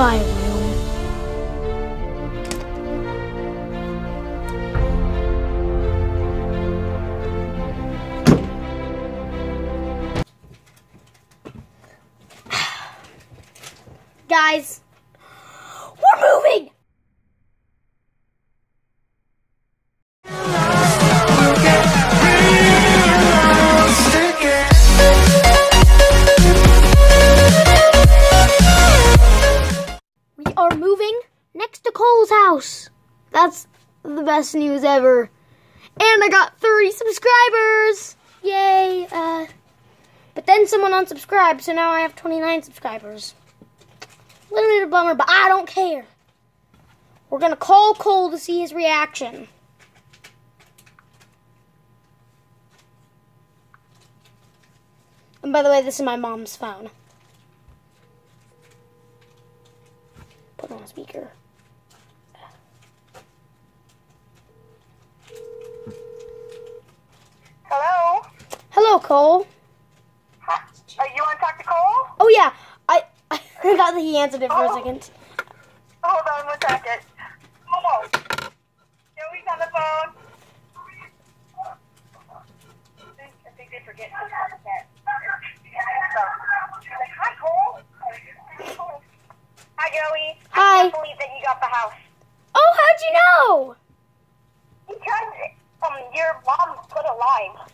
spy room. Guys, we're moving! Cole's house. That's the best news ever. And I got 30 subscribers! Yay! Uh, but then someone unsubscribed, so now I have 29 subscribers. A little bit of a bummer, but I don't care. We're gonna call Cole to see his reaction. And by the way, this is my mom's phone. Put on speaker. Cole. Hi. Uh, you want to talk to Cole? Oh yeah, I I forgot that he answered it for a Oh. second. Hold on one second. Joey's on the phone. I think they forget to that. So, she's like, Hi, Cole. Hi, Joey. Hi. I can't believe that you got the house. Oh, how'd you know? Because um, your mom put it live.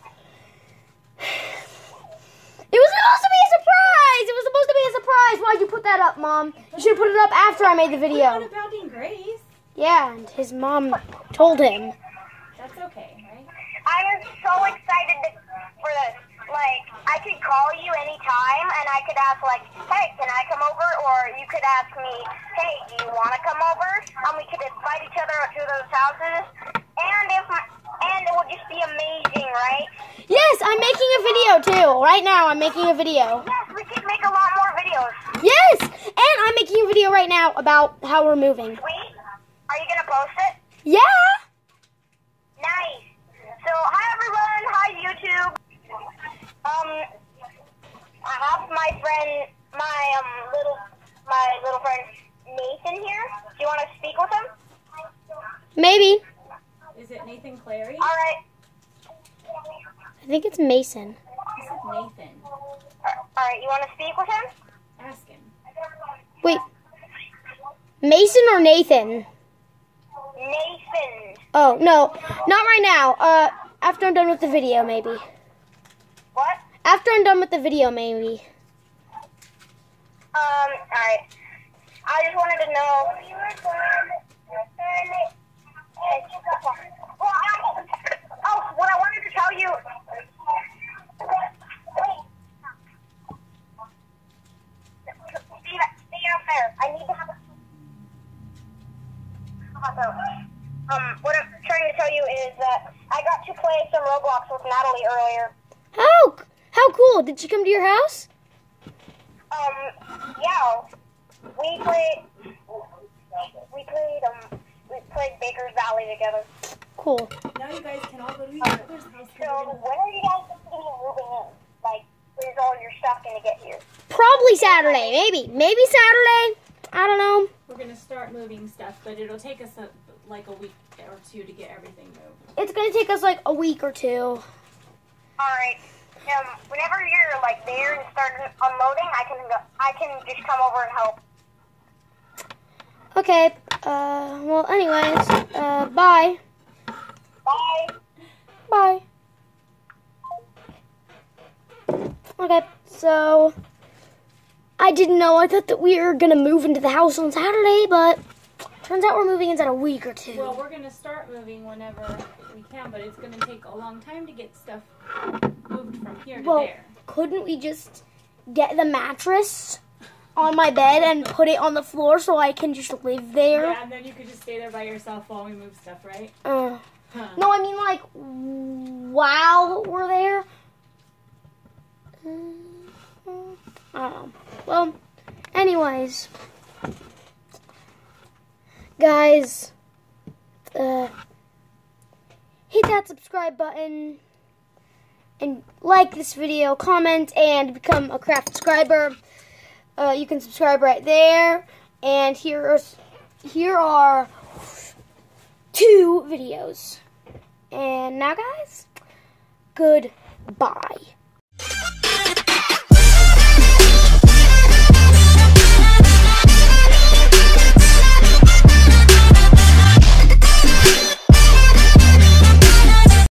It was supposed to be a surprise. It was supposed to be a surprise. Why'd you put that up, Mom? You should have put it up after I made the What video. about in Grace? Yeah, and his mom told him. That's okay, right? I am so excited to, for this. Like, I could call you anytime, and I could ask, like, hey, can I come over? Or you could ask me, hey, do you want to come over? And we could invite each other to those houses. And if, and it would just be amazing, right? Yes, I'm making a video too. Right now, I'm making a video. Yes, we could make a lot more videos. Yes, and I'm making a video right now about how we're moving. Sweet. Are you gonna post it? Yeah. Nice. So, hi everyone. Hi YouTube. Um, I have my friend, my um little, my little friend Nathan here. Do you want to speak with him? Maybe. Is it Nathan Clary? All right. I think it's Mason. I said Nathan. All right. You want to speak with him? Ask him. Wait. Mason or Nathan? Nathan. Oh, no. Not right now. Uh, after I'm done with the video, maybe. What? After I'm done with the video, maybe. Um. All right. I just wanted to know. Well, I- Oh, what I wanted to tell you. Stay, stay out there. I need to have a. Um, what I'm trying to tell you is that I got to play some Roblox with Natalie earlier. How how cool! Did she come to your house? Um, yeah, we played. We played. Um, we played Baker's Valley together. Cool. Now you guys can all go to each other's house. So when are you guys going to be moving in? Like, where's all your stuff going to get here? Probably Saturday. Maybe maybe Saturday. I don't know. We're gonna start moving stuff, but it'll take us a, like a week or two to get everything moved. It's gonna take us like a week or two. All right. Um, whenever you're like there and start unloading, I can go, I can just come over and help. Okay. Uh. Well. Anyways. Uh. Bye. Bye. Bye. Okay. So. I didn't know. I thought that we were gonna move into the house on Saturday, but turns out we're moving in a week or two. Well, we're gonna start moving whenever we can, but it's gonna take a long time to get stuff moved from here to Well, there. couldn't we just get the mattress on my bed and put it on the floor so I can just live there? Yeah, and then you could just stay there by yourself while we move stuff, right? Uh, Huh. no, I mean like while we're there. Uh, I don't know. Well, anyways, guys, uh, hit that subscribe button and like this video, comment, and become a craft subscriber. Uh, you can subscribe right there. And here's here are two videos. And now guys, goodbye.